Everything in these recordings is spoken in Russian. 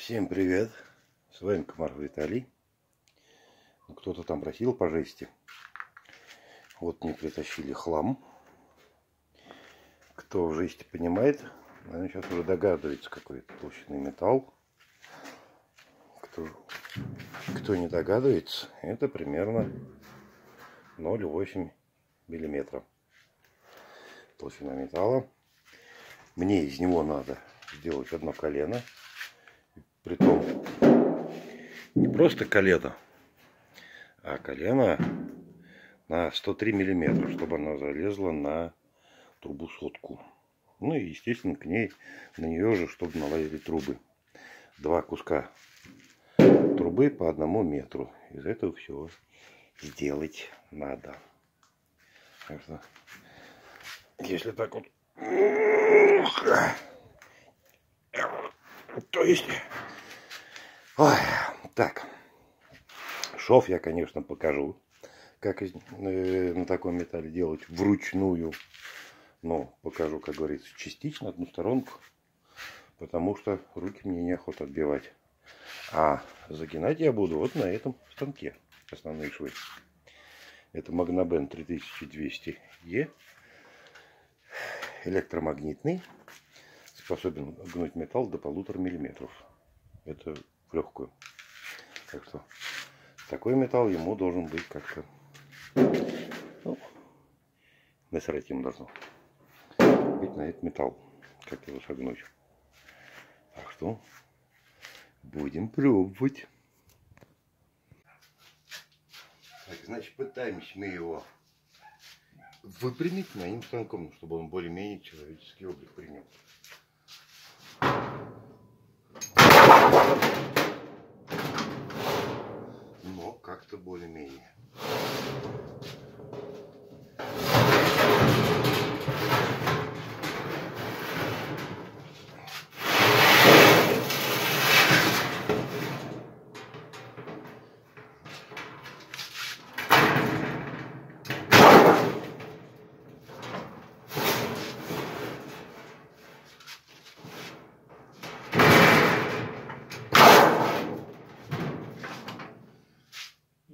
Всем привет! С вами Комар Виталий. Ну, кто-то там просил по жести. Вот мне притащили хлам. Кто в жести понимает, наверное, сейчас уже догадывается, какой это толщины металл. Кто, кто не догадывается, это примерно 0,8 миллиметра толщина металла. Мне из него надо сделать одно колено Притом не просто колено, а колено на 103 миллиметра, чтобы она залезла на трубу сотку. Ну и, естественно, к ней, на нее же, чтобы наладили трубы. Два куска трубы по одному метру. Из этого всего сделать надо. Так если так вот... То есть Ой, так, шов я, конечно, покажу, как э, на таком металле делать вручную. Но покажу, как говорится, частично, одну сторонку, потому что руки мне неохота отбивать. А загинать я буду вот на этом станке, основные швы. Это Магнабен 3200E, электромагнитный, способен гнуть металл до полутора миллиметров. Это в легкую. Так что такой металл ему должен быть как-то ну, насрать ему должно быть на этот металл. Как его согнуть. Так что будем пробовать. Так, значит, пытаемся мы его выпрямить моим станком, чтобы он более-менее человеческий облик принял. как-то более-менее.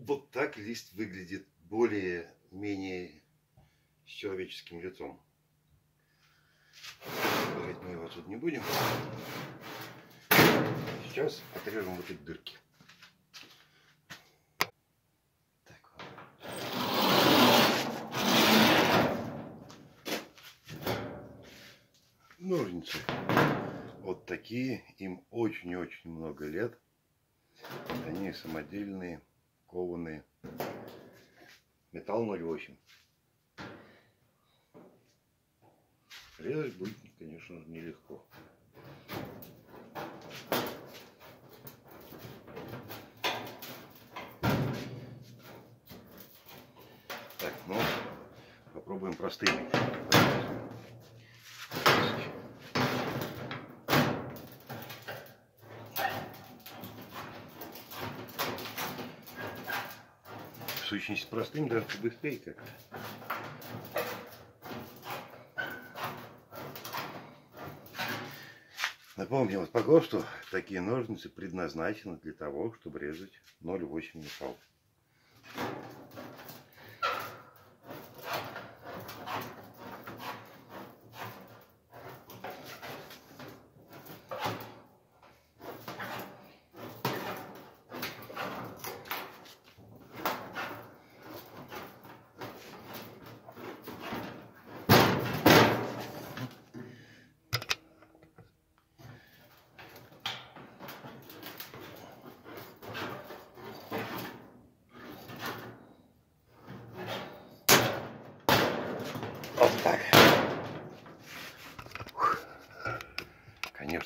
вот так лист выглядит более-менее с человеческим лицом. Брать мы его тут не будем. Сейчас отрежем вот эти дырки. Ножницы. Вот такие. Им очень-очень много лет. Они самодельные кованые. Металл 0,8. Резать будет, конечно, нелегко. Так, ну, попробуем простыми. Сущность простым, даже быстрее как-то. Напомню вот по ГОСТу, такие ножницы предназначены для того, чтобы резать 0,8 металл.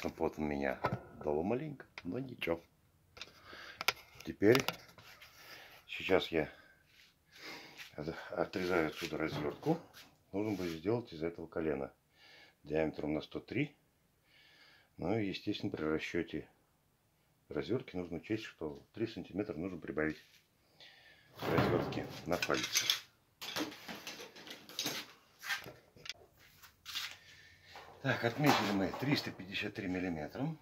Конечно, пот у меня дало маленько, но ничего. Теперь, сейчас я отрезаю отсюда развертку. Нужно будет сделать из этого колена диаметром на 103. Ну и, естественно, при расчете развертки нужно учесть, что 3 сантиметра нужно прибавить развертки на палец. Так, отметили мы 353 миллиметра.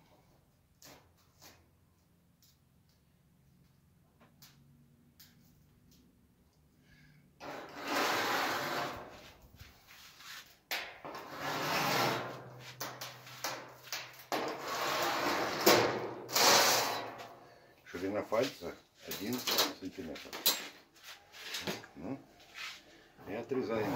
ширина пальца 1 сантиметр. Так, ну, и отрезаем.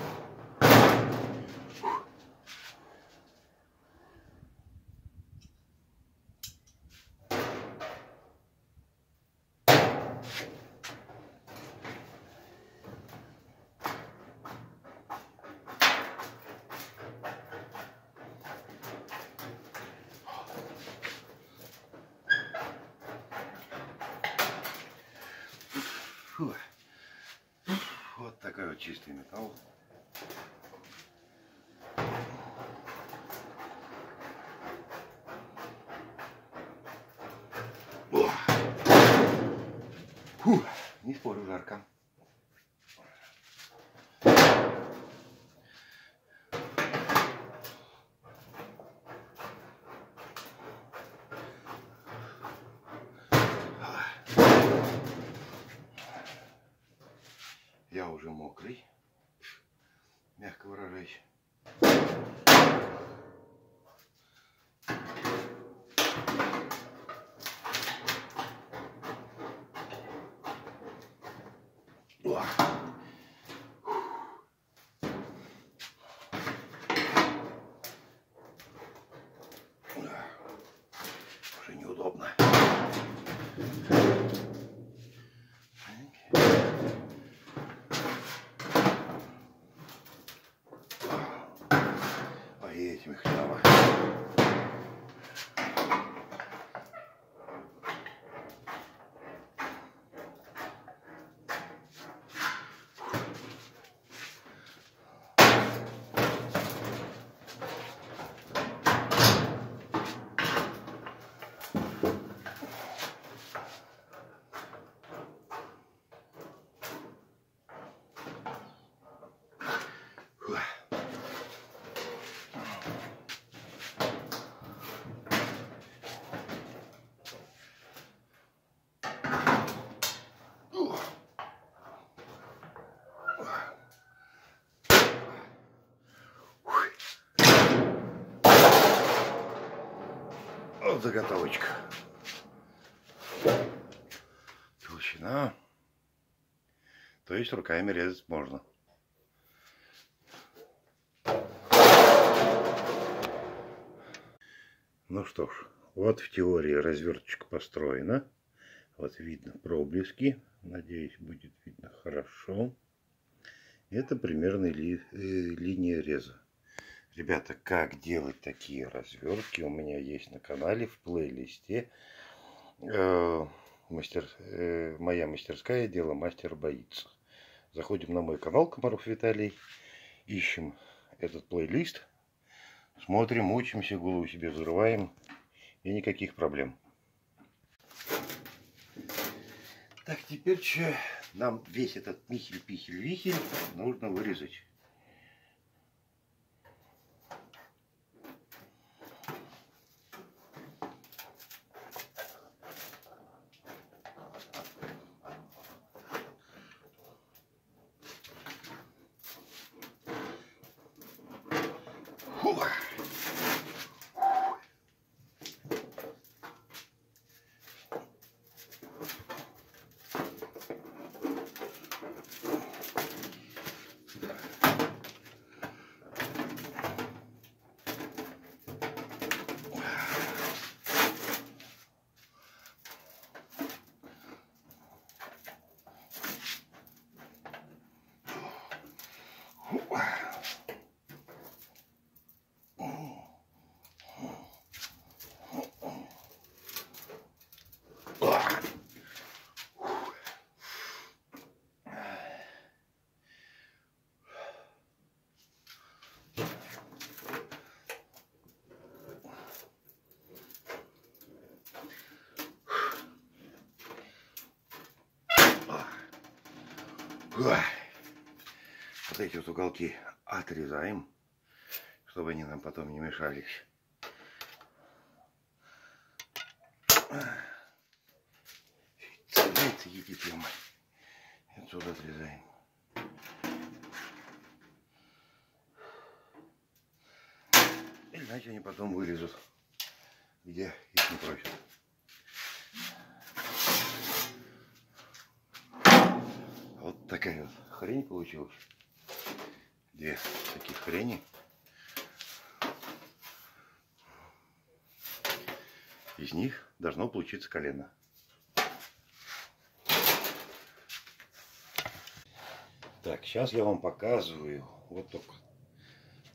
Фу. Вот такой вот чистый металл. О! Фу, не спорю, жарко. Я уже мокрый, мягко выражаясь. О! Уже неудобно. Так. А и этими хлява. Фух. Заготовочка. Толщина. То есть руками резать можно. Ну что ж, вот в теории разверточка построена. Вот видно проблески. Надеюсь, будет видно хорошо. Это примерно ли, э, линия реза. Ребята, как делать такие развертки, у меня есть на канале в плейлисте. Э, мастер, э, моя мастерская дело мастер боится. Заходим на мой канал Комаров Виталий, ищем этот плейлист, смотрим, учимся, голову себе взрываем и никаких проблем. Так, теперь че нам весь этот михель-пихель-вихель нужно вырезать. потом не мешались. Целяется, иди прямо. Отсюда отрезаем. Иначе они потом вылезут, где их не просят. Вот такая вот хрень получилась. Две таких хрени. Из них должно получиться колено. Так, сейчас я вам показываю вот только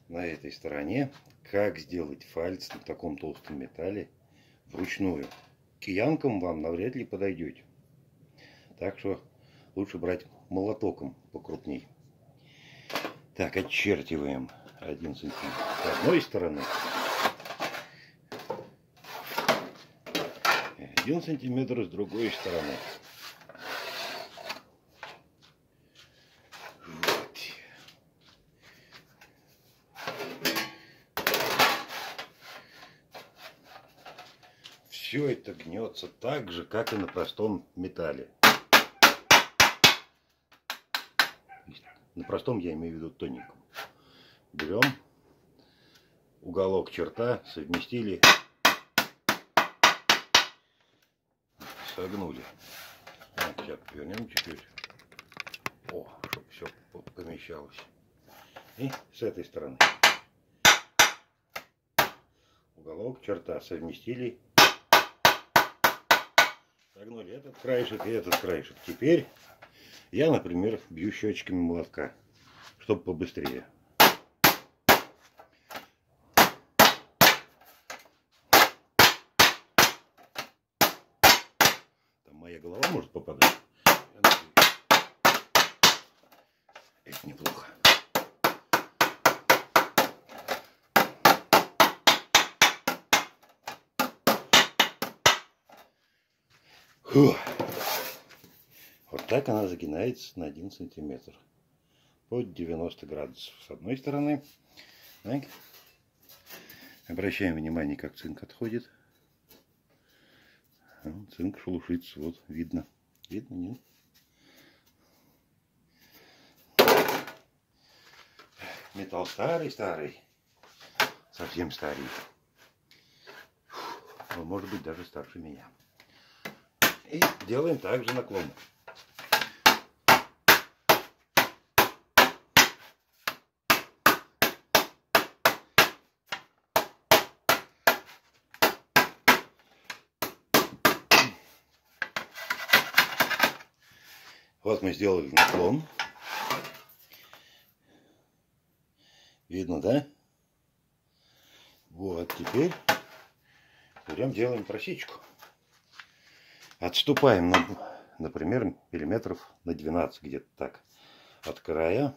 на этой стороне, как сделать фальц на таком толстом металле вручную. Киянкам вам навряд ли подойдете. Так что лучше брать молотоком покрупней. Так, отчертиваем один сантиметр с одной стороны. Один сантиметр с другой стороны. все это гнется так же, как и на простом металле. На простом я имею в виду тоненьком. Берем уголок черта, совместили, согнули. Вот, сейчас повернем чуть-чуть. О, чтобы все помещалось. И с этой стороны. Уголок черта совместили Согнули этот краешек и этот краешек. Теперь я, например, бью щечками молотка, чтобы побыстрее. Там моя попадать. Это неплохо. Фух. Вот так она загинается на 1 сантиметр. Под 90 градусов с одной стороны. Так. Обращаем внимание, как цинк отходит. Цинк шелушится. Вот видно. Видно, нет? Металл старый-старый. Совсем старый. Может быть, даже старше меня. И делаем также наклон. Вот мы сделали наклон. Видно, да? Вот, теперь берем, делаем просечку. Отступаем, на, например, миллиметров на 12, где-то так, от края.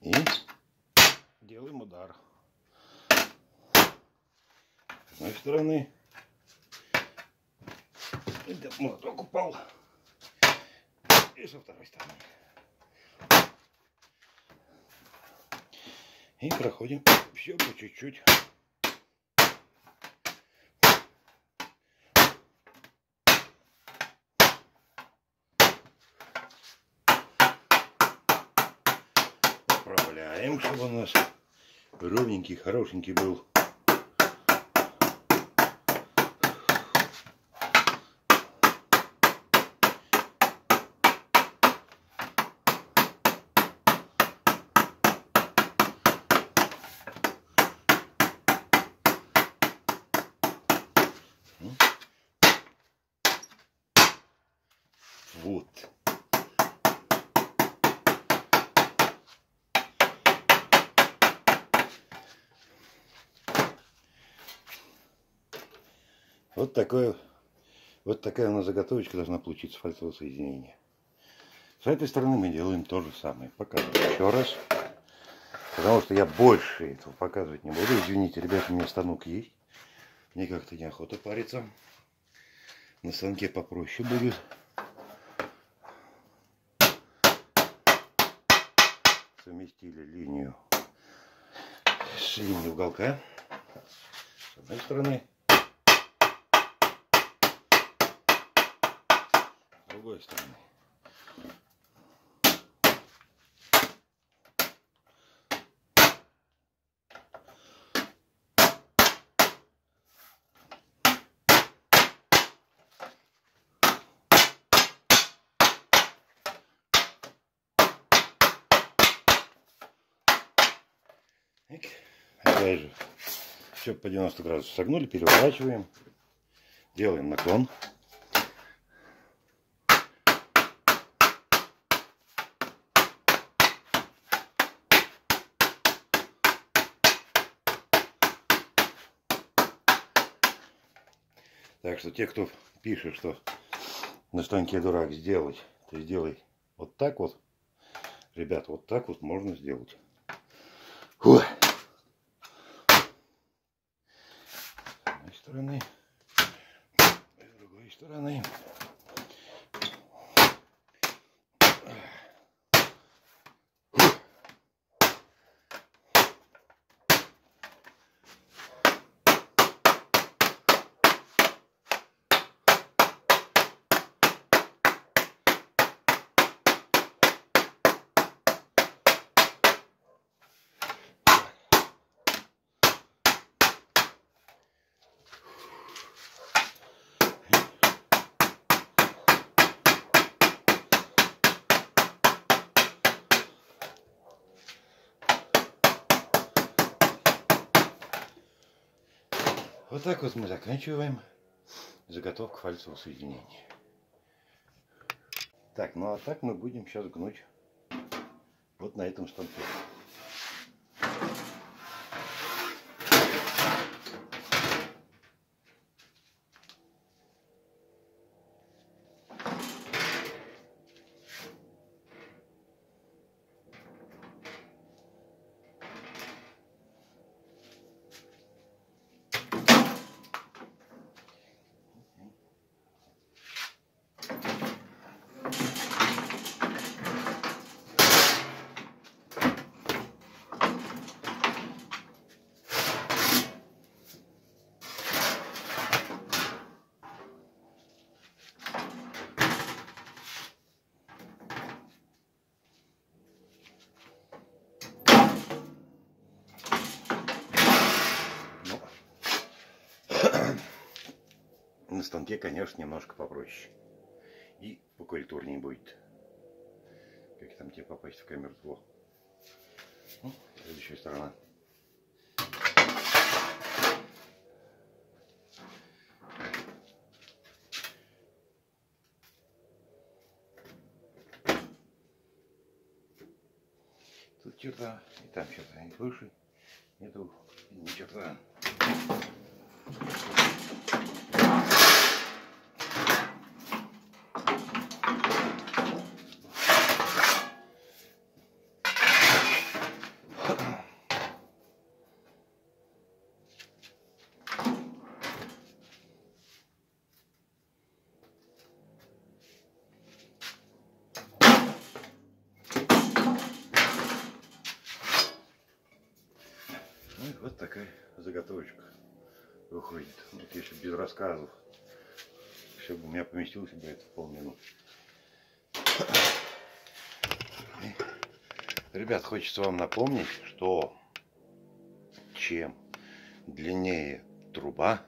И делаем удар. С одной стороны. Этот молоток упал. И со второй стороны. И проходим все по чуть-чуть. Поправляем, чтобы у нас ровненький, хорошенький был. Вот. Вот такое, вот такая у нас заготовочка должна получиться фальцовое соединение. С этой стороны мы делаем то же самое. Показываю еще раз. Потому что я больше этого показывать не буду. Извините, ребята, у меня станок есть. Мне как-то неохота париться. На станке попроще будет. Совместили линию с линией уголка. С одной стороны. другой стороны. Опять же, все по 90 градусов согнули, переворачиваем, делаем наклон. Так что те, кто пишет, что на станке дурак сделать, то сделай вот так вот. Ребят, вот так вот можно сделать. Фу. С одной стороны, с другой стороны. Вот так вот мы заканчиваем заготовку фальцевого соединения. Так, ну а так мы будем сейчас гнуть вот на этом станке. Станке, конечно, немножко попроще. И покультурнее будет. Как там тебе попасть в камеру плохо. Ну, следующая сторона. Тут черта, и там черта, и выше, нету ни черта. Ну и такая заготовочка выходит. Вот если без рассказов, все бы у меня поместилось бы это в полминуты. Ребят, хочется вам напомнить, что чем длиннее труба,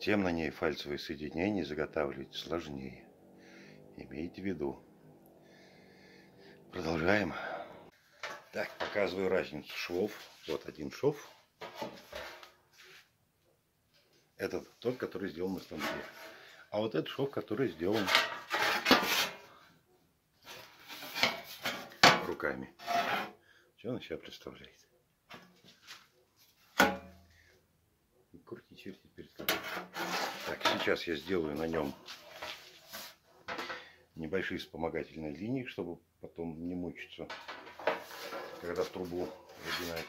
тем на ней фальцевые соединения заготавливать сложнее. Имейте в виду. Продолжаем. Так, показываю разницу швов. Вот один шов. Это тот, который сделан на станке. А вот этот шов, который сделан руками. Что он себя представляет? Крути черти перед. Так, сейчас я сделаю на нем небольшие вспомогательные линии, чтобы потом не мучиться, когда трубу загинать.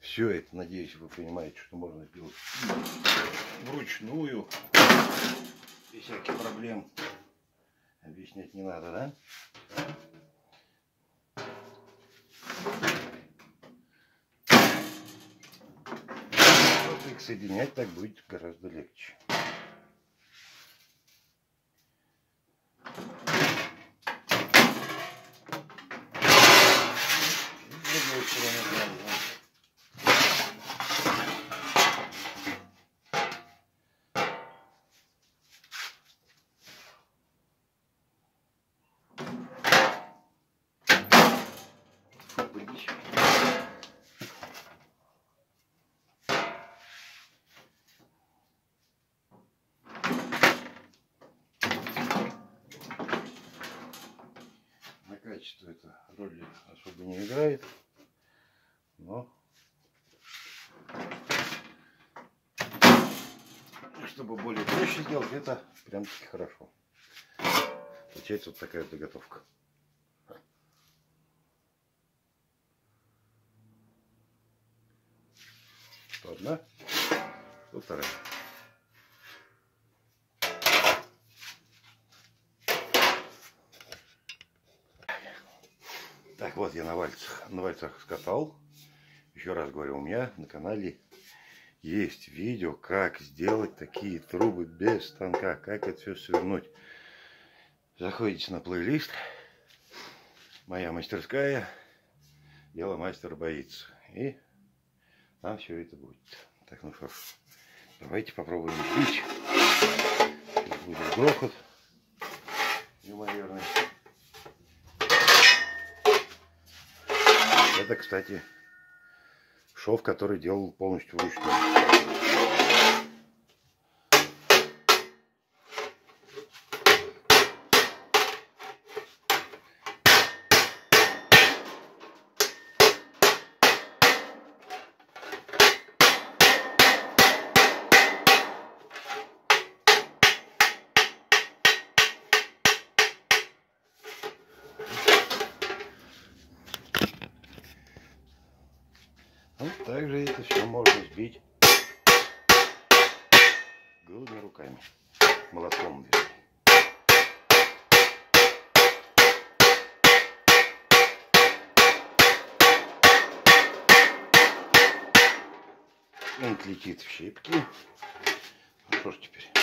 Все это, надеюсь, вы понимаете, что можно сделать вручную, без всяких проблем. Объяснять не надо, да? Их соединять так будет гораздо легче. И с другой стороны также. Качество это роли особо не играет. Но чтобы более проще сделать, это прям таки хорошо. Получается вот такая заготовка. Одна, что вторая. Вот я на вальцах, на вальцах скатал. Еще раз говорю, у меня на канале есть видео, как сделать такие трубы без станка, как это все свернуть. Заходите на плейлист. Моя мастерская. Дело мастер боится. И там все это будет. Так, ну что ж, давайте попробуем бить. Сейчас будет грохот. Неимоверный. Это, кстати, шов, который делал полностью вручную. Руками, молотком вернее. Летит в щепки. Ну что ж теперь?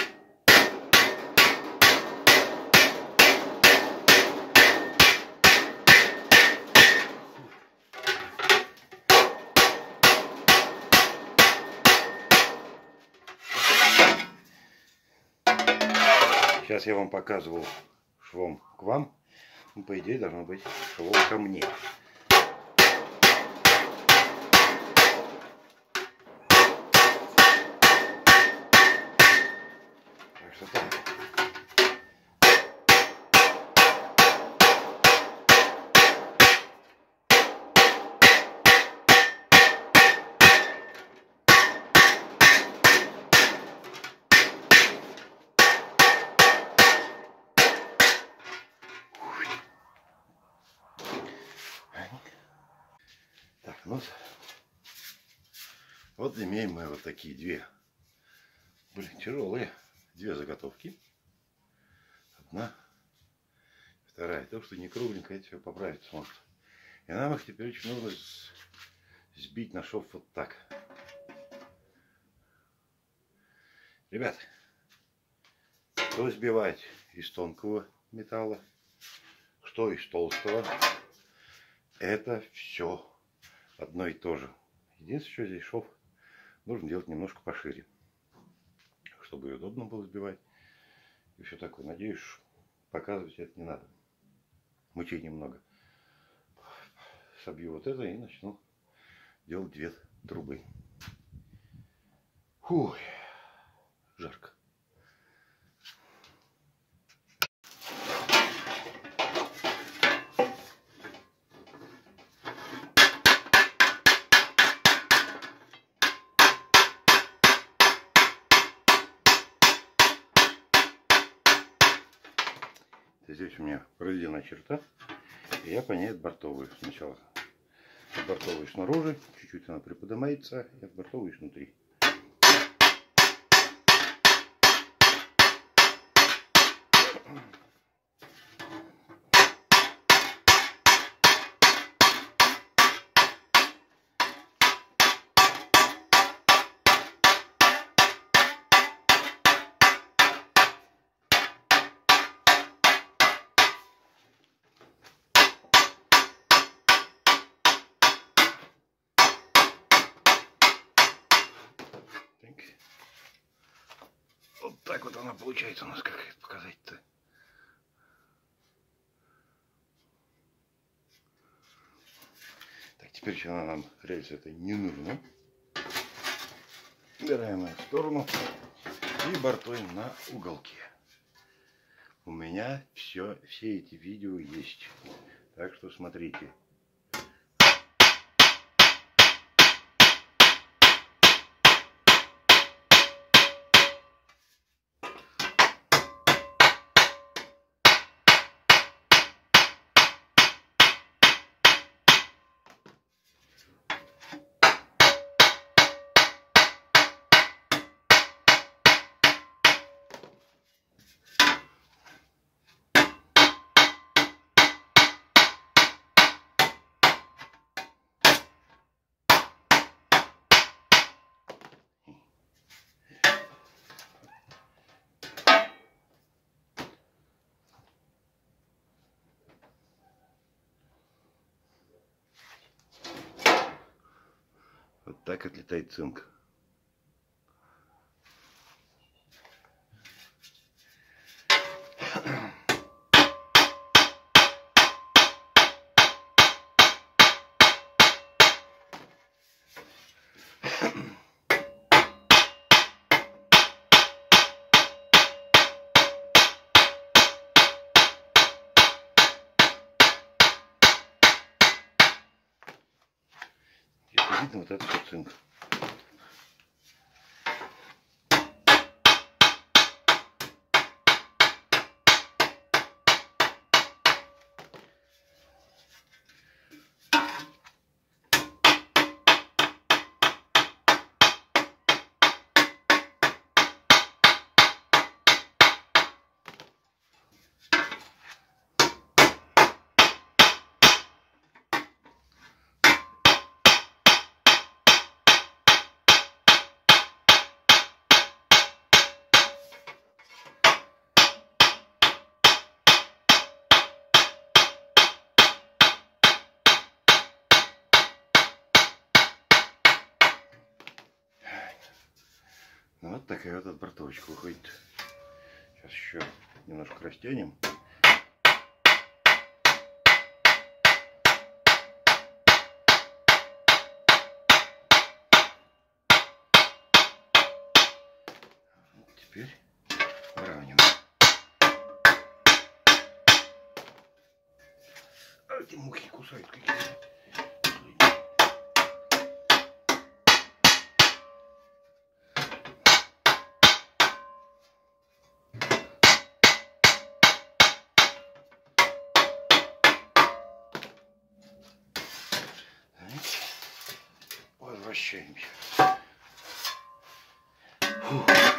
Сейчас я вам показывал швом к вам. Ну, по идее, должно быть швом ко мне. Так что так. Вот. Вот имеем мы вот такие две, блин, тяжелые, две заготовки. Одна, вторая. То, что не кругленькая, это все поправить сможет. И нам их теперь очень нужно сбить на шов вот так. Ребят, что сбивать из тонкого металла, что из толстого, это все одно и то же. Единственное, что здесь шов нужно делать немножко пошире, чтобы ее удобно было сбивать. И все такое. Надеюсь, показывать это не надо. Мучить немного. Собью вот это и начну делать две трубы. Фух, жарко. Здесь у меня проведена черта. И я по ней отбортовываю. Сначала отбортовываю снаружи, чуть-чуть она приподнимается и отбортовываю внутри. Вот так вот она получается у нас, как это показать-то. Так, теперь еще рельс это не нужно. Убираем ее в сторону и бортуем на уголке. У меня все, все эти видео есть Так что смотрите. Так отлетает цинк. Если видно, вот это все цинк. Ну, вот такая вот отбортовочка выходит. Сейчас еще немножко растянем. Теперь выравниваем. А эти мухи кусают какие-то. Возвращаемся. Фух.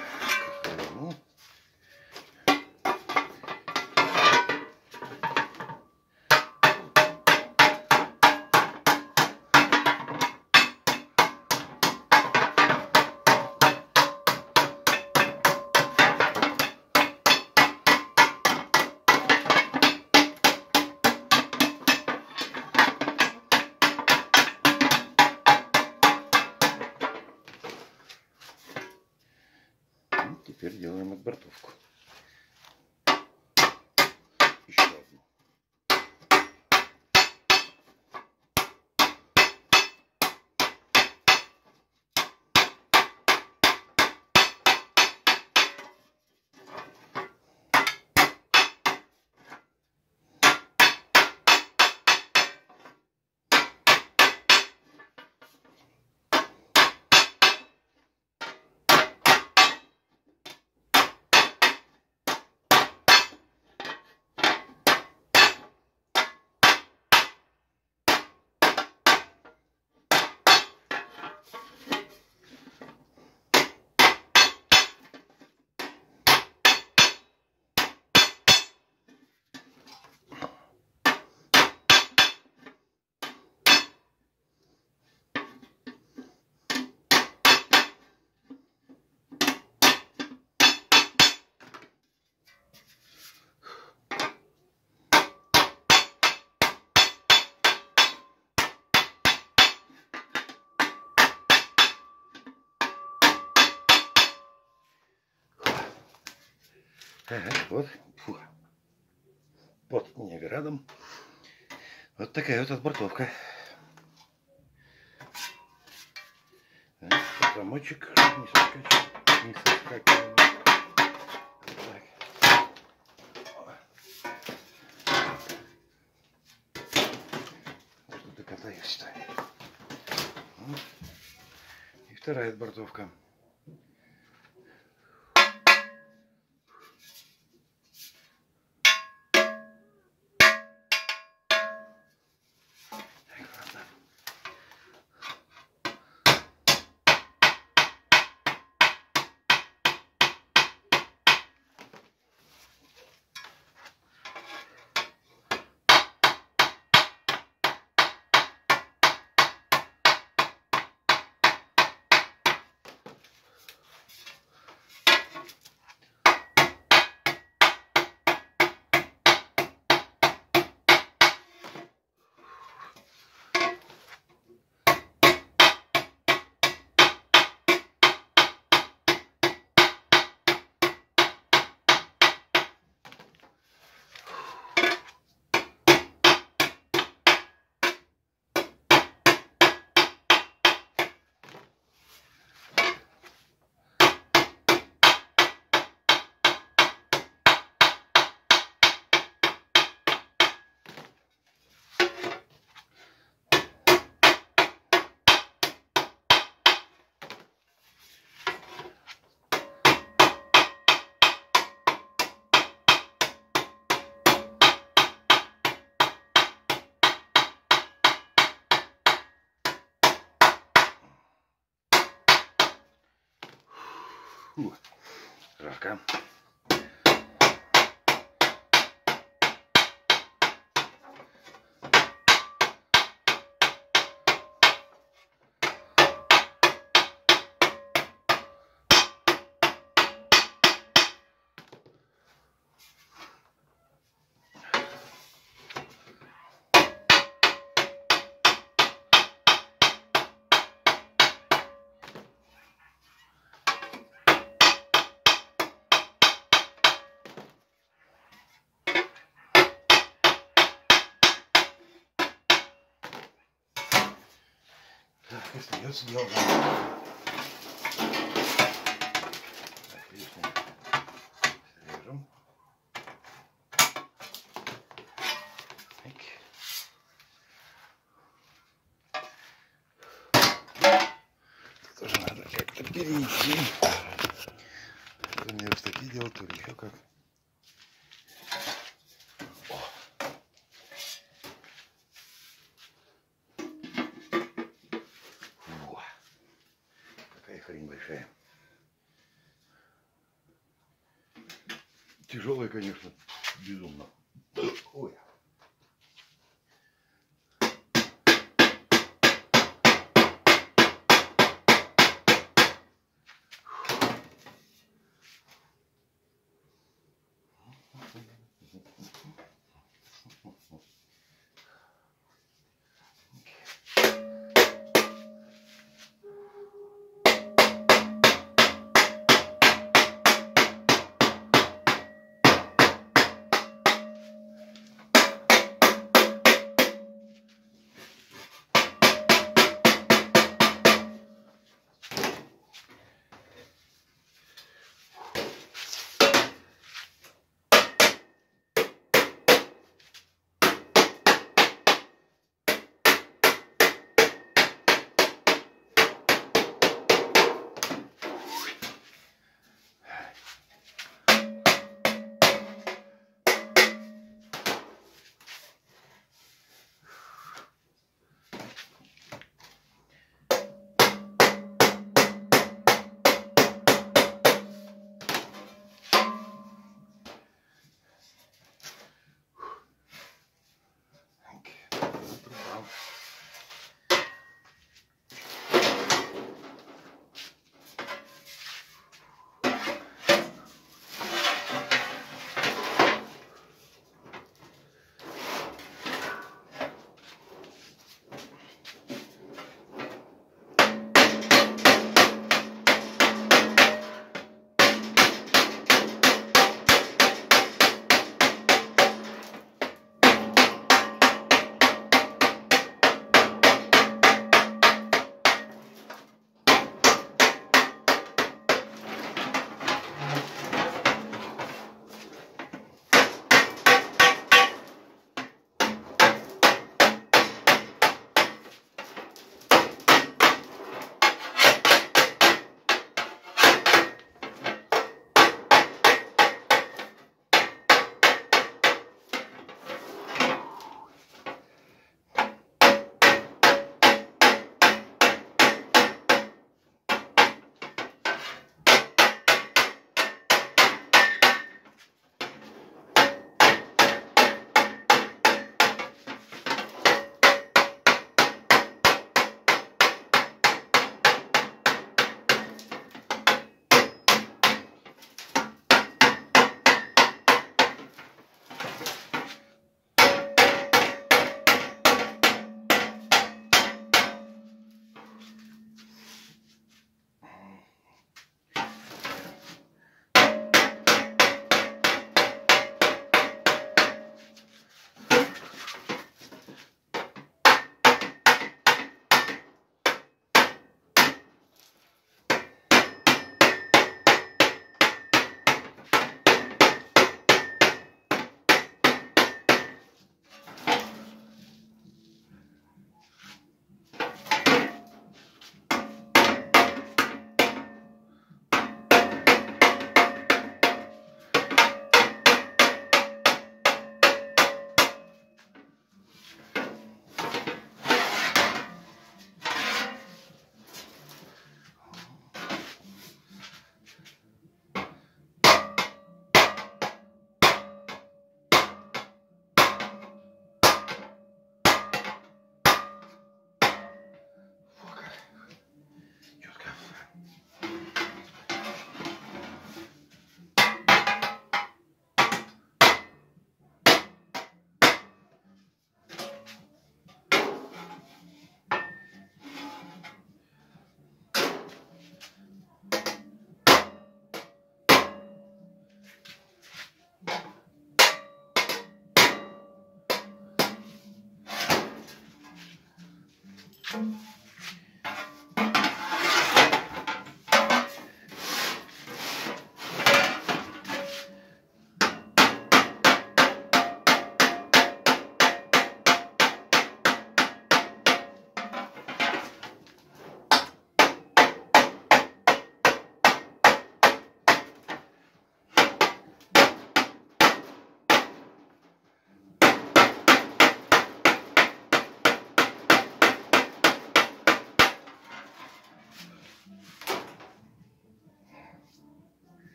такая вот отбортовка. Так, замочек не соскакивает. Не соскакивает. Вот до конца я считаю. И вторая отбортовка. Дело. Так, лишнее срежем. Тут тоже надо как-то перейти.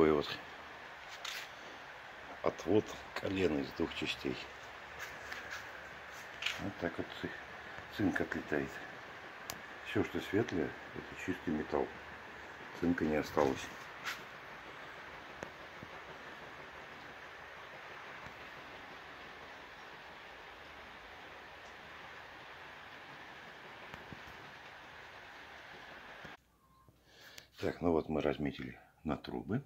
Такой вот отвод колена из двух частей. Вот так вот ци- цинк отлетает. Все, что светлое, это чистый металл. Цинка не осталось. Так, ну вот мы разметили на трубы.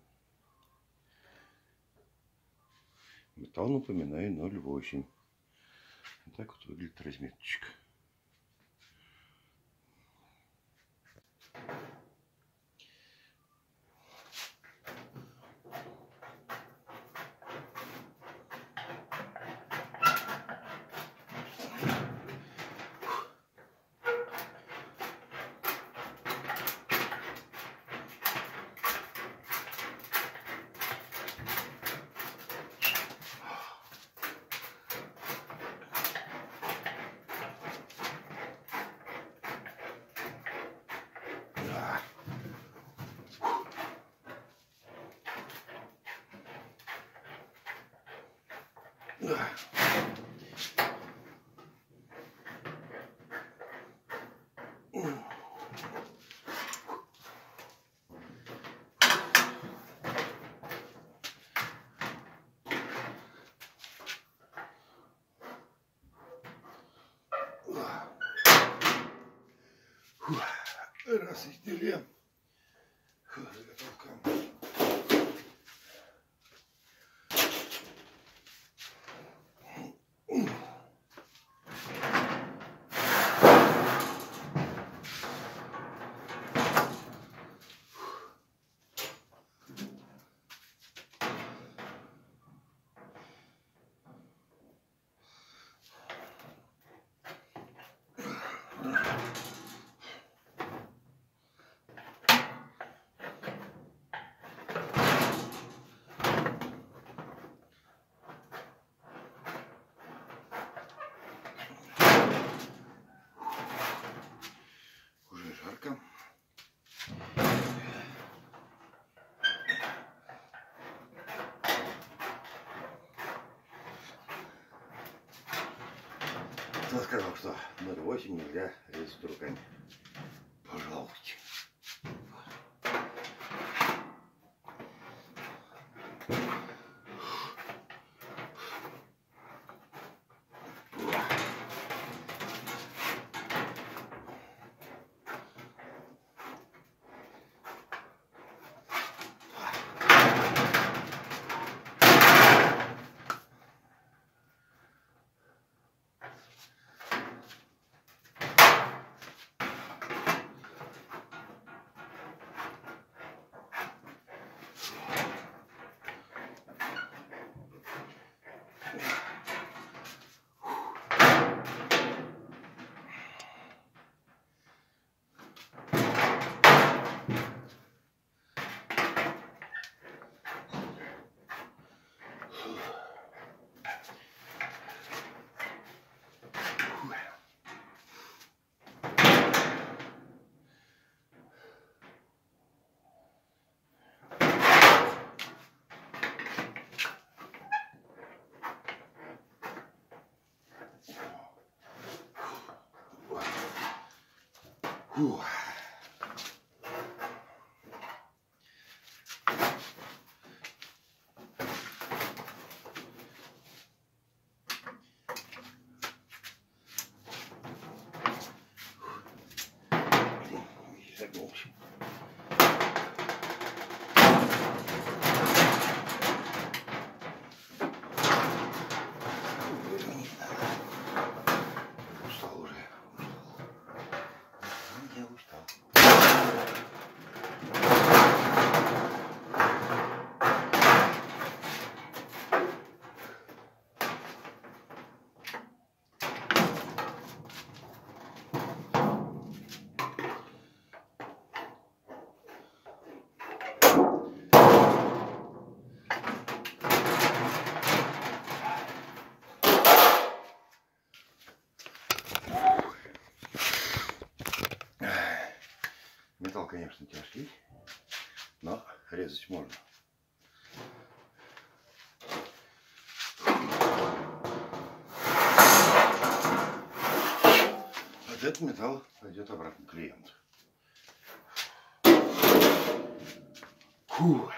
Напоминаю, 0,8. Вот так вот выглядит разметочка. Да. Да. Фух. Разделим. Заготовка. Уже жарко. Кто сказал, что 0,8 нельзя резать руками? Фух. Блин, загнулся. Выровнять надо. Устал уже. Устал. Я устал. Металл, конечно, тяжкий, но резать можно. Вот этот металл пойдет обратно клиенту. Фу.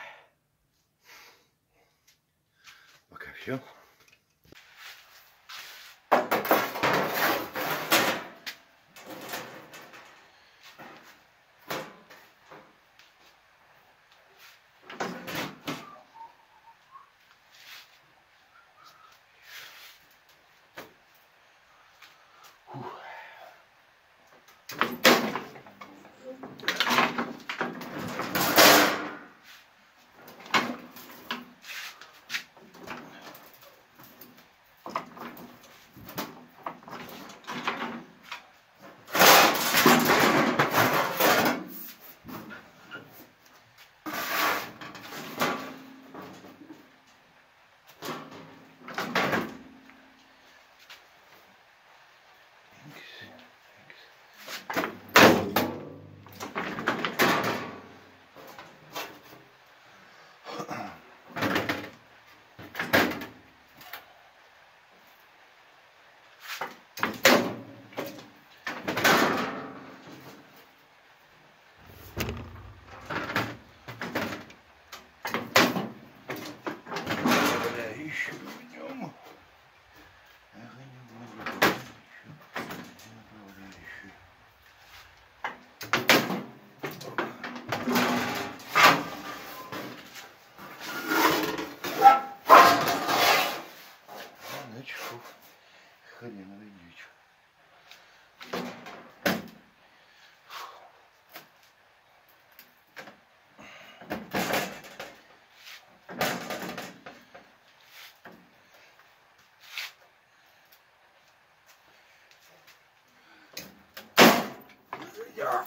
Я.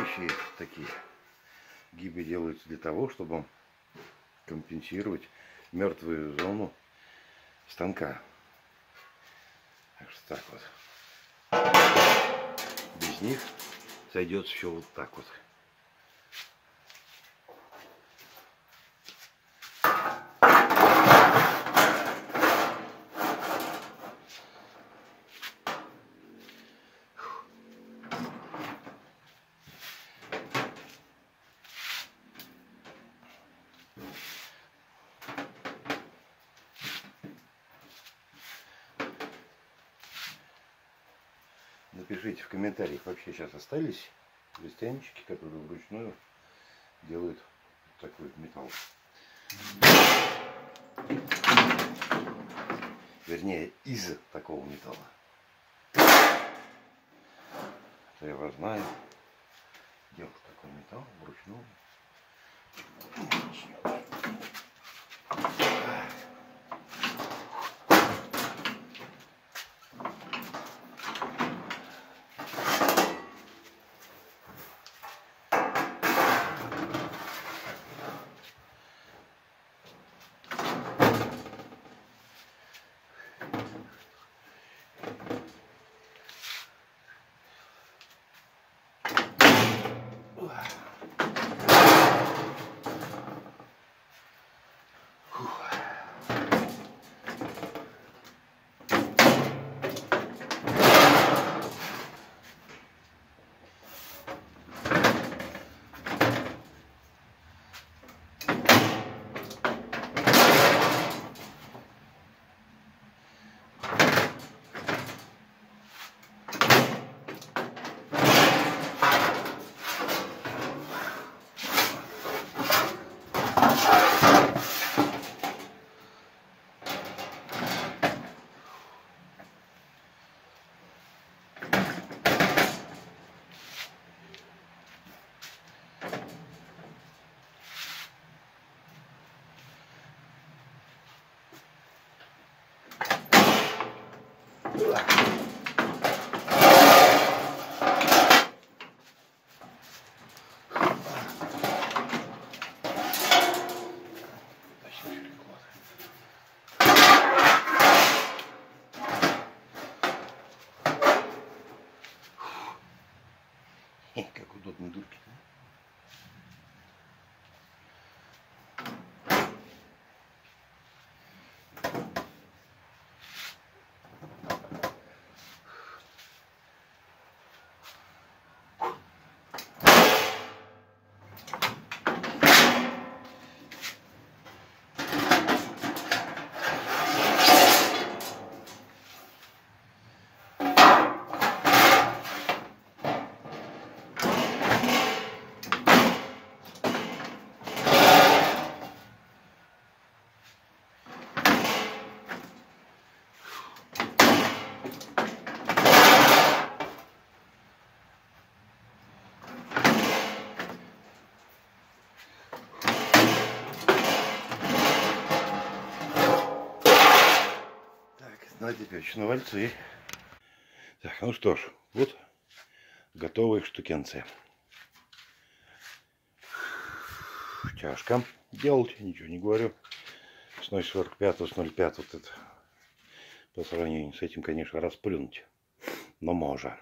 Направляющие такие гибы делаются для того, чтобы компенсировать мертвую зону станка. Так что так вот. Без них сойдет все вот так вот. Напишите в комментариях, вообще сейчас остались крестьянчики, которые вручную делают такой металл. Вернее, из такого металла. Это я вас знаю. Делать такой металл вручную. Ну а теперь вальцы. Так, ну что ж, вот готовые штукенцы. Тяжко делать, ничего не говорю. С 0,45, с 0,5 вот это по сравнению с этим, конечно, расплюнуть. Но можно.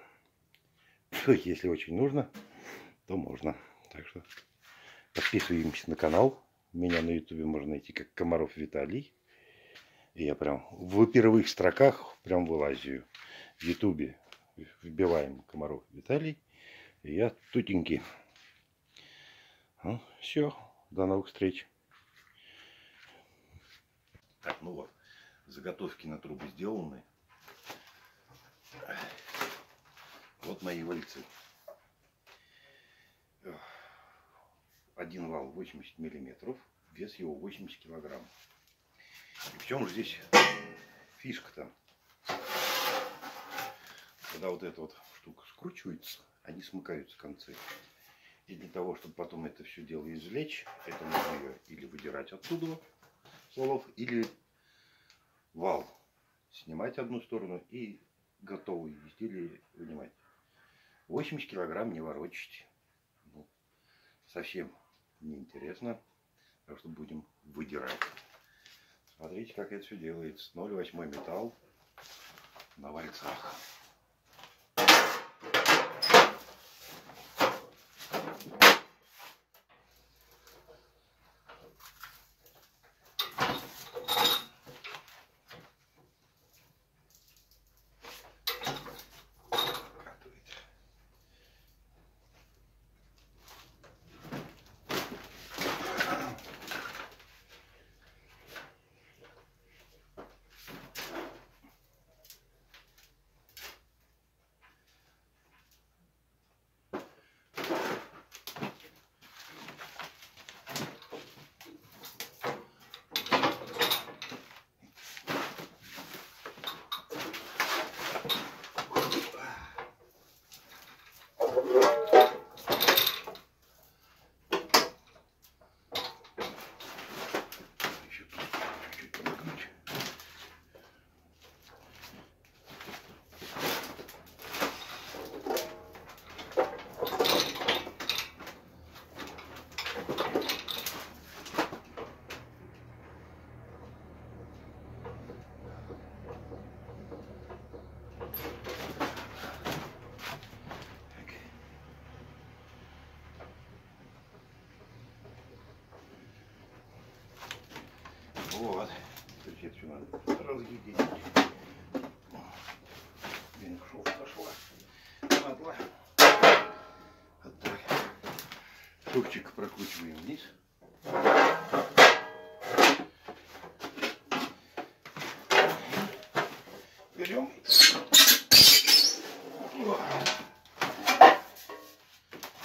Если очень нужно, то можно. Так что подписываемся на канал. Меня на ютубе можно найти как Комаров Виталий. Я прям в первых строках прям вылазию. В Ютубе вбиваем Комаров Виталий. И я тутенький. Ну, все. До новых встреч. Так, ну вот. Заготовки на трубы сделаны. Вот мои вальцы. Один вал 80 миллиметров. Вес его 80 килограмм. И в чем же здесь фишка-то? Когда вот эта вот штука скручивается, они смыкаются концы. И для того, чтобы потом это все дело извлечь, это нужно ее или выдирать оттуда, солов, или вал снимать одну сторону и готовые изделия вынимать. 80 килограмм не ворочить. Ну, совсем неинтересно. Так что будем выдирать. Смотрите, как это все делается. 0,8 металл на вальцах. Вот. Все надо разъединить. Блин, шов зашла. Надла. Вот так. Шовчик прокручиваем вниз. Берем.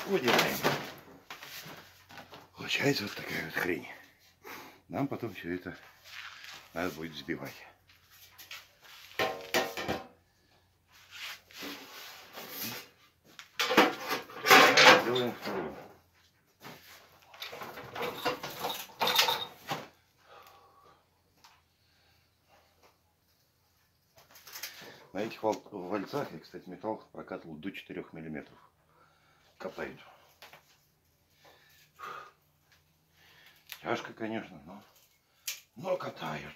Выделяем. Получается вот такая вот хрень. Нам потом все это надо будет взбивать. Делаем вторую. На этих вал- вальцах я, кстати, металл прокатывал до 4 миллиметров. Катают. Тяжко, конечно, но, но катают.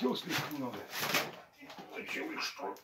Перекрутил слишком много. И что?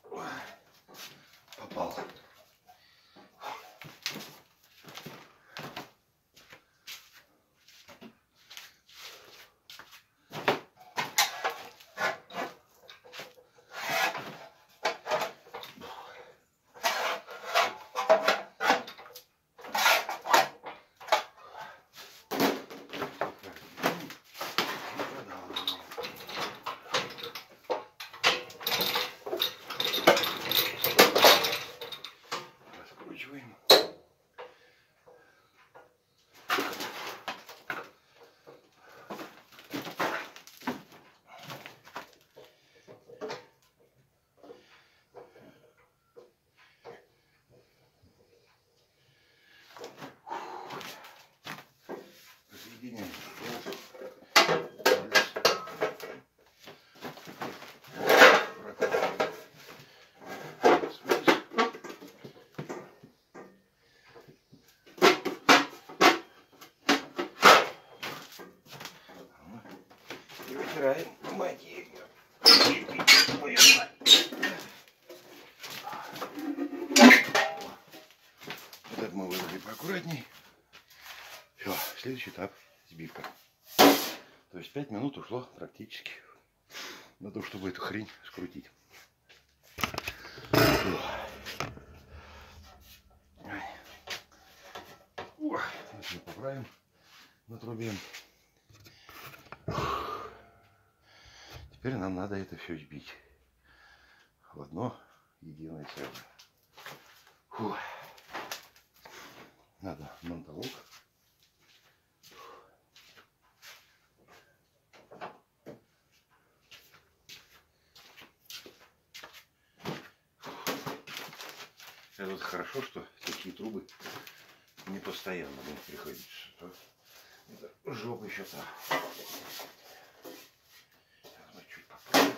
И вытираем материю. Твою мать. Вот это мы вырвали поаккуратней. Все, следующий этап сбивка. То есть 5 минут ушло практически на то, чтобы эту хрень скрутить. Ох, мы поправим на Теперь нам надо это все сбить в одно единое целое. Фу. Надо монтолог. Это вот хорошо, что такие трубы не постоянно приходится. а жопа еще та. Сейчас мы чуть поправим.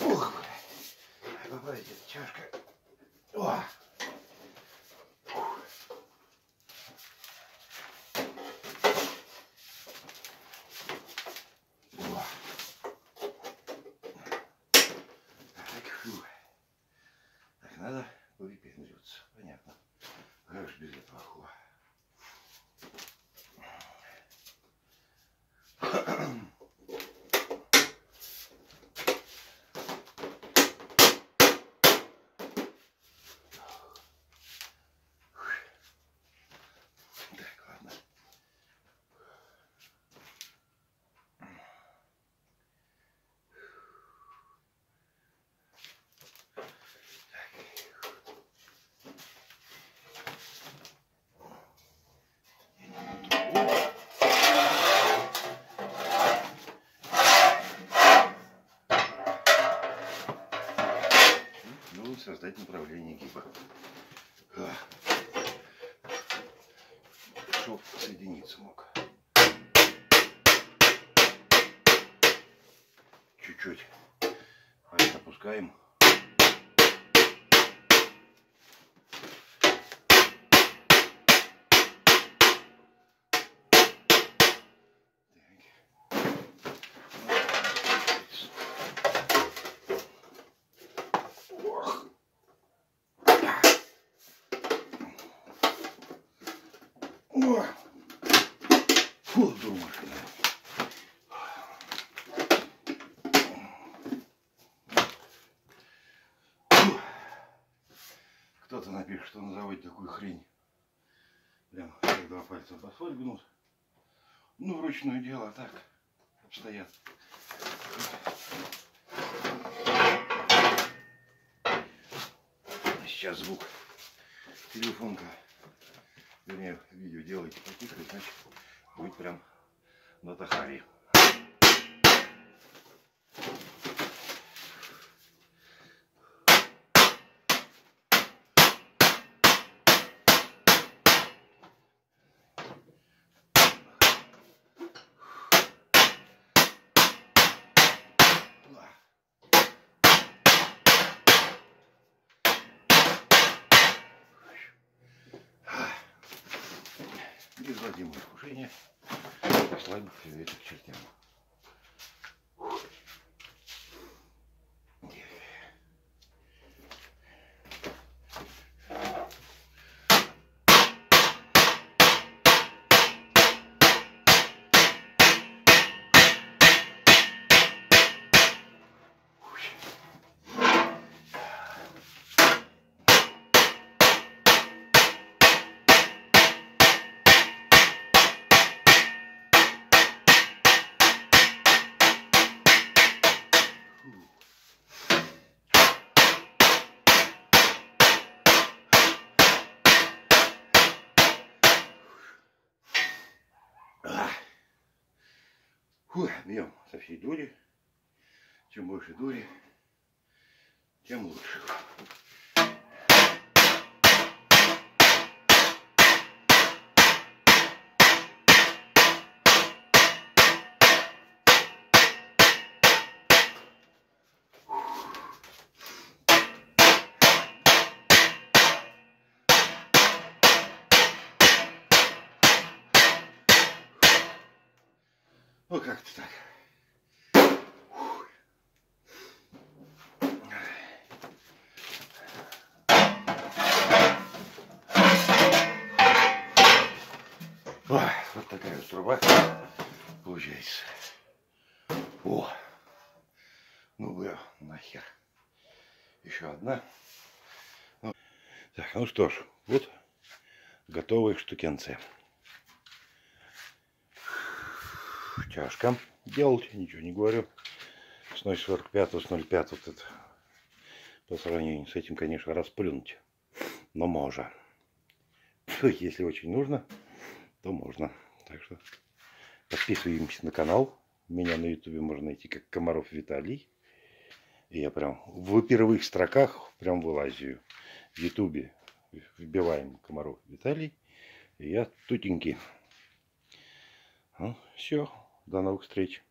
Ух, эта чашка. О! Так, фу. Так, надо повыпендриваться. Понятно. Как же без этого ху. Так, ладно. Создать направление гиба. А. соединиться мог. Чуть-чуть. Опускаем. О! Фу, думаешь, Что на заводе такую хрень. Прям как два пальца в асфальт гнут. Ну, вручную дело, а так обстоят. Сейчас звук телефонка вернее, видео делаете потихо, значит, будет прям на Тахаре. Безводимое искушение ослабить все это к чертям. Фу, бьем со всей дури. Чем ну что ж, вот готовые штукенцы. тяжко делать, ничего не говорю. С 0,45, с 0,5 вот это по сравнению с этим, конечно, расплюнуть. Но можно. Если очень нужно, то можно. Так что подписываемся на канал. Меня на ютубе можно найти как Комаров Виталий. И я прям в первых строках прям вылазию. В ютубе вбиваем Комаров Виталий. И я тутенький. Ну, все. До новых встреч.